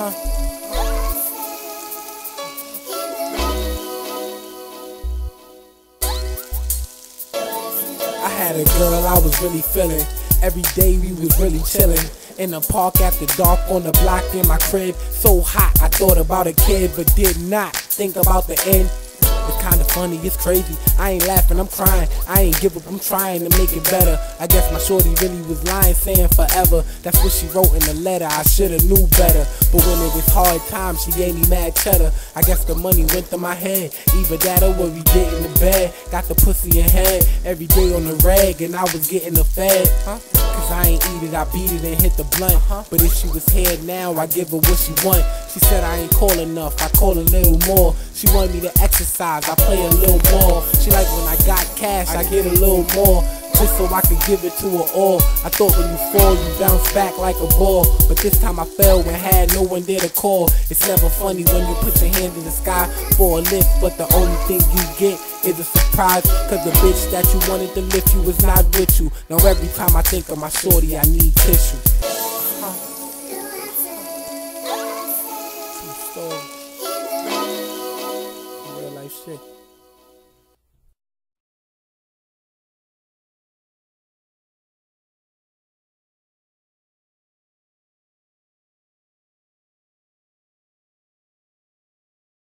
huh? I had a girl I was really feeling. Every day we was really chilling. In the park after dark, on the block in my crib. So hot, I thought about a kid, but did not think about the end. Kinda funny, it's crazy. I ain't laughing, I'm crying. I ain't give up, I'm trying to make it better. I guess my shorty really was lying, saying forever. That's what she wrote in the letter. I should've knew better. But when it was hard times, she gave me mad cheddar. I guess the money went to my head. Either that or what we get in the bed. Got the pussy in head every day on the rag, and I was getting the fed. Huh? Cause I ain't eat it, I beat it and hit the blunt. Uh-huh. But if she was here now, I give her what she want. She said I ain't call enough, I call a little more. She want me to exercise, I play a little more. She like when I got cash, I get a little more just so I could give it to her all. I thought when you fall, you bounce back like a ball. But this time I fell and had no one there to call. It's never funny when you put your hand in the sky for a lift, but the only thing you get is a surprise. Cause the bitch that you wanted to lift you was not with you. Now every time I think of my shorty, I need tissue. Real life shit.